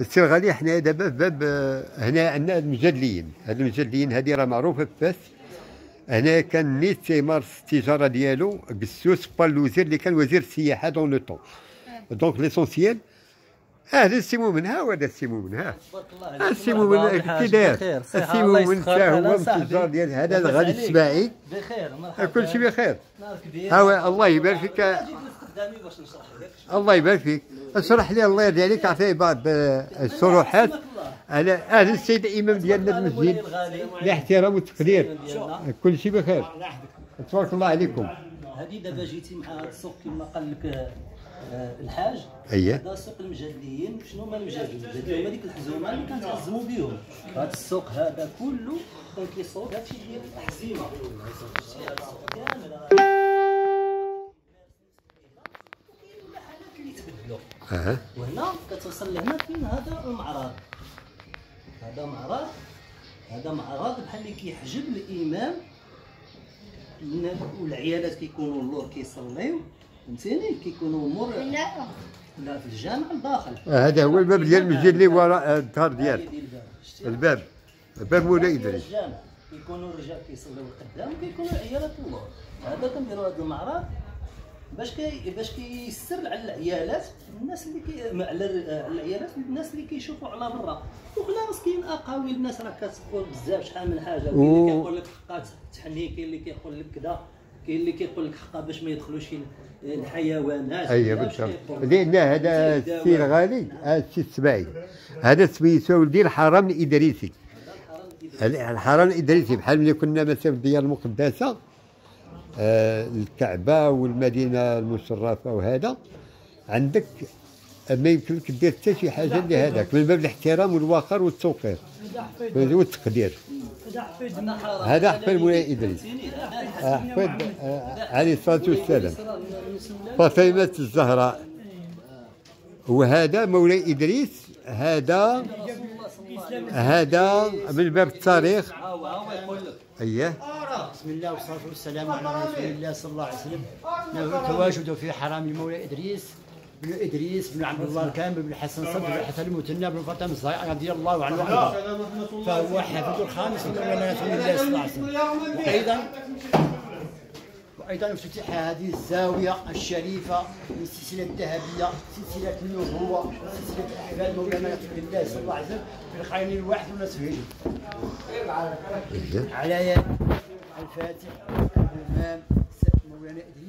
السي الغالي حنا دابا في باب آه، هنا عندنا المجليين. هاد المجليين هادي راه معروفة في فاس هنا كان نيت تيمارس التجاره ديالو قسوس با الوزير اللي كان وزير السياحة dans le temps. donc l'essentiel هذا السي مؤمن ها هو هذا السي مؤمن ها السي مؤمن كي داير السي مؤمن حتى هو التجار ديال هذا الغالي السباعي بخير مرحبا. كل شيء بخير. ها هو الله يبارك فيك. باش نشرح لك. الله يبارك فيك. اشرح لي الله يرضي عليك اعطيني بعض الشروحات على هذا السيد الإمام ديالنا المسجد. الغالي باحترام والتقدير. كل شيء بخير. تبارك الله عليكم. هذه دابا جيتي مع هذا السوق كما قال لك آه، الحاج. اييه هذا سوق المجليين شنو هما المجليين؟ هما ديك الحزومة اللي كنتعزموا بهم هذا السوق هذا كله كان كيصوب. هادشي ديال الاحزمه آه وهنا كتوصل لهنا فين؟ هذا المعرض هذا معرض. هذا معرض بحال اللي كيحجب الإمام. والعيالات كيكونوا اللور كيصليو. فهمتيني؟ كيكونوا مور لا لا في الجامع الداخل. هذا هو الباب ديال المسجد اللي وراء الدار هذه ديالك ديال الباب؟ الباب. ديال ادريس الجامع. كيكونوا الرجال كيصليو قدام وكيكونوا العيالات اللور. هذا كنديروا هذا المعرض. باش كي باش كيستر على العيالات الناس اللي كي على ال- على العيالات الناس اللي كيشوفوا على برا وخلاص كاين أقاويل الناس راه كتقول بزاف شحال من حاجة. كاين اللي كيقول لك حقا تحني كاين اللي كيقول لك كذا كاين اللي كيقول لك حقا باش ما يدخلوش الحيوانات. باش بالضبط. لأن هذا السي الغالي هذا السي السباعي هذا سميتو ولدي الحرم الإدريسي. الحرم الإدريسي بحال ملي كنا مثلا في الديار المقدسة الكعبة والمدينة المشرفه وهذا. عندك ما يمكن لك دير حتى شي حاجة لهذاك من باب الاحترام والوقار والتوقير والتقدير. هذا حفل مولاي إدريس. احمد آه، عليه الصلاة والسلام. فاطمه الزهراء. وهذا مولاي إدريس هذا هذا من باب التاريخ. اييه بسم الله والصلاة والسلام على رسول الله صلى الله عليه وسلم. تواجد في حرام المولى إدريس بن إدريس بن عبد الله الكامل بن الحسن صدر بن الحسن المثنى بن فاطمة الزهراء رضي الله عنه وأرضاه. فهو حافظ الخامس من رسول الله صلى الله عليه وسلم. وأيضا وأيضا افتتح هذه الزاوية الشريفة من السلسلة الذهبية سلسلة النبوة سلسلة أحفاد مولانا رسول الله صلى الله عليه وسلم في القرن الواحد ونصف هجري أييه. على يد الفاتح الإمام مولانا إدريس